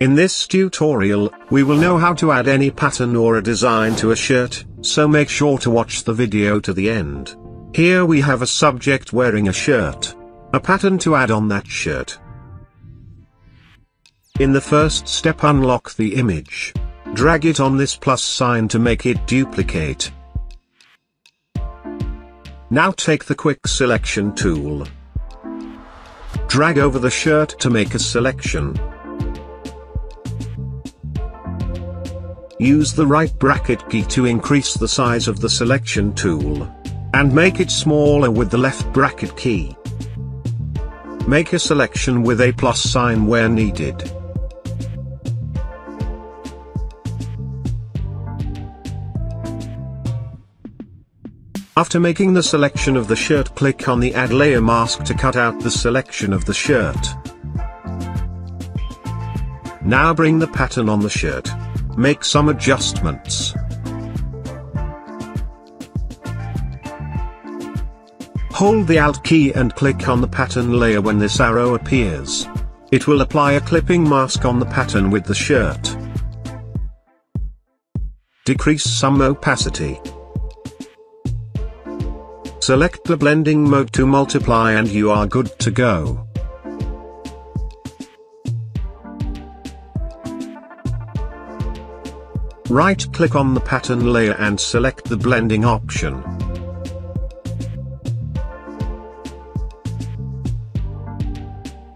In this tutorial, we will know how to add any pattern or a design to a shirt, so make sure to watch the video to the end. Here we have a subject wearing a shirt. A pattern to add on that shirt. In the first step unlock the image. Drag it on this plus sign to make it duplicate. Now take the quick selection tool. Drag over the shirt to make a selection. Use the right bracket key to increase the size of the selection tool. And make it smaller with the left bracket key. Make a selection with a plus sign where needed. After making the selection of the shirt click on the Add Layer mask to cut out the selection of the shirt. Now bring the pattern on the shirt. Make some adjustments. Hold the Alt key and click on the pattern layer when this arrow appears. It will apply a clipping mask on the pattern with the shirt. Decrease some opacity. Select the blending mode to multiply and you are good to go. Right-click on the pattern layer and select the blending option.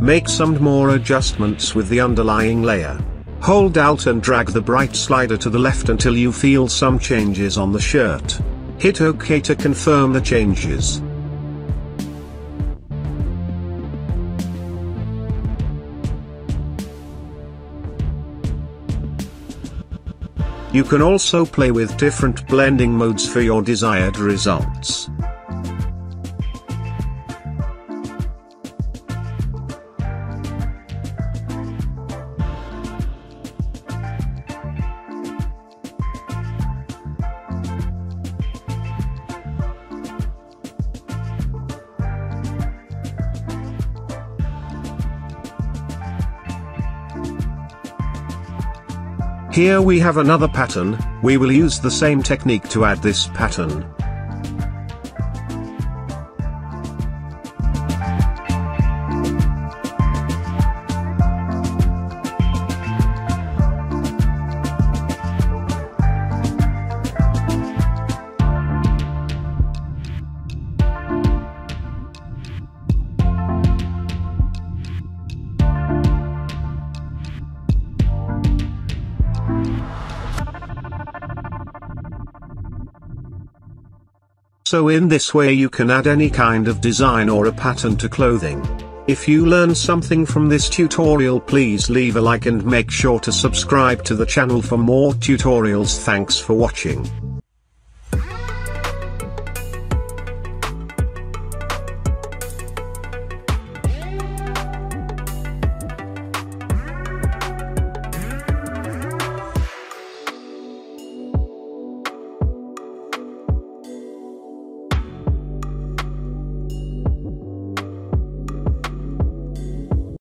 Make some more adjustments with the underlying layer. Hold Alt and drag the bright slider to the left until you feel some changes on the shirt. Hit OK to confirm the changes. You can also play with different blending modes for your desired results. Here we have another pattern, we will use the same technique to add this pattern. So in this way you can add any kind of design or a pattern to clothing. If you learn something from this tutorial please leave a like and make sure to subscribe to the channel for more tutorials thanks for watching.